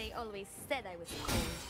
They always said I was cold.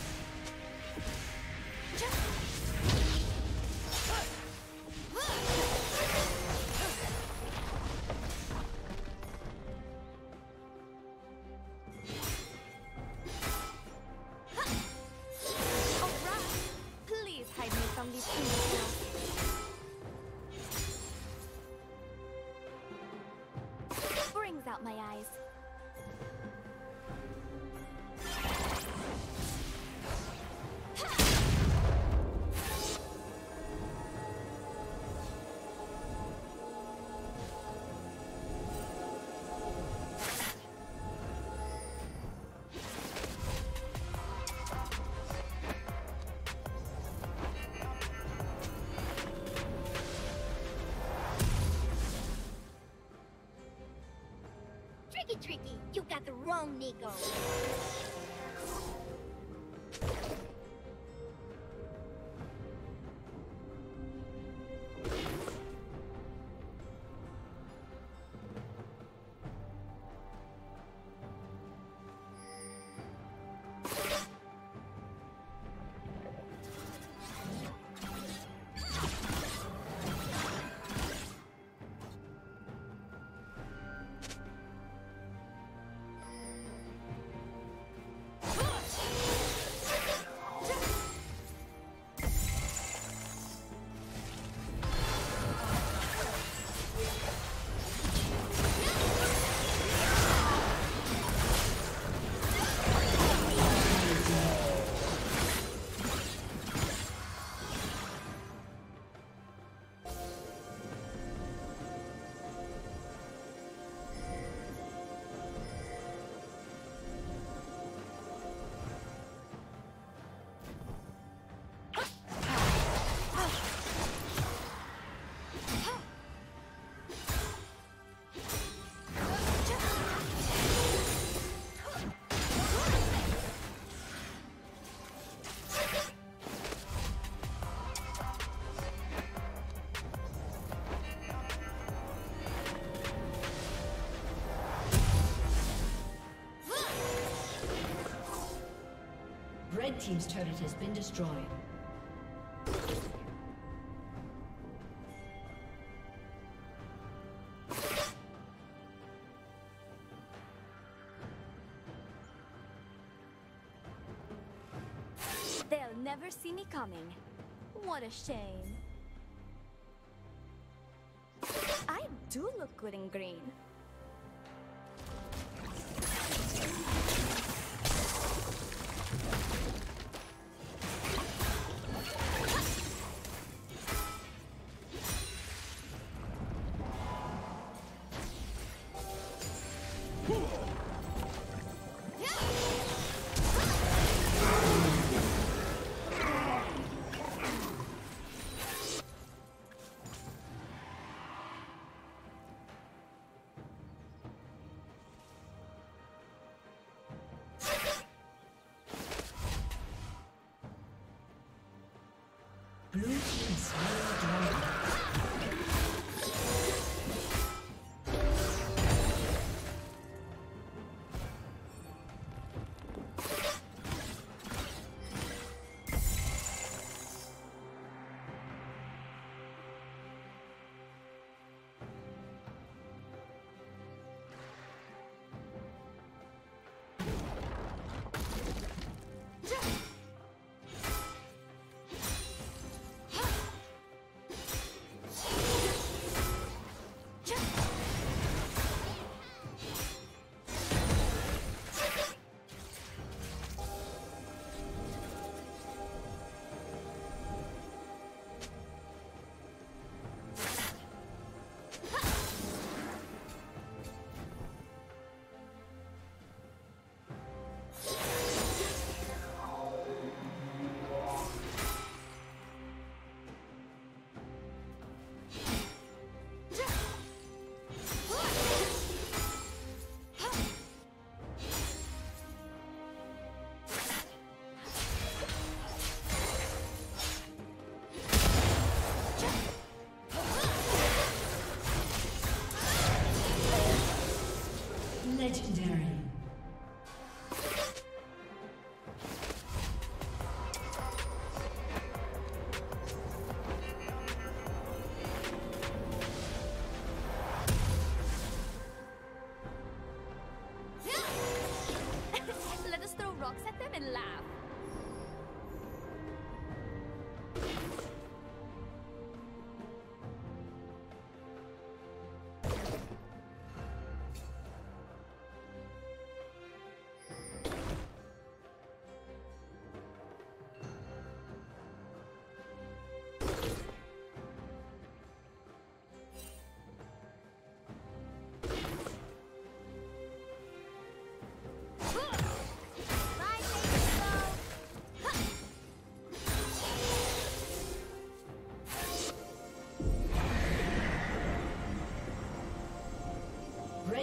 You got the wrong Nico. Team's turret has been destroyed. They'll never see me coming. What a shame. I do look good in green. Blue Team slain Legendary.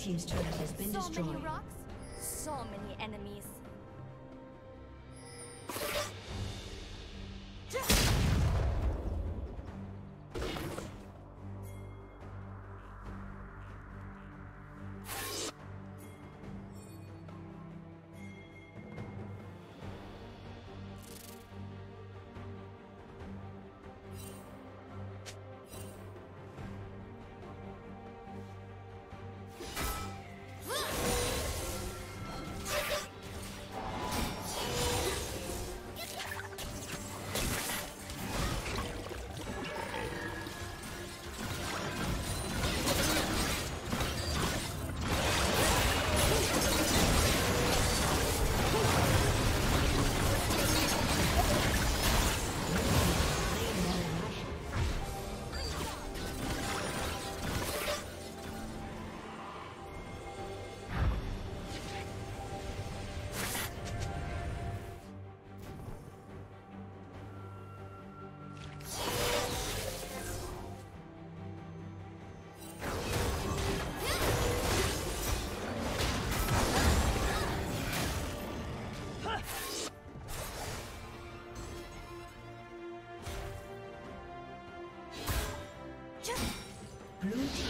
Red Team's turret has been so destroyed. many rocks, so many enemies. Blue team.